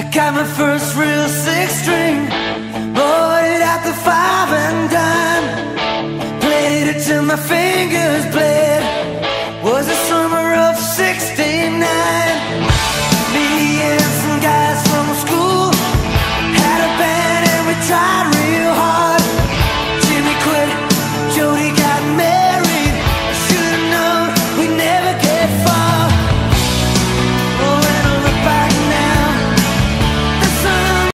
I got my first real six string, bought it at the five and dime. Played it till my fingers bled. Was the summer of '69. Me and some guys from school had a band and we tried.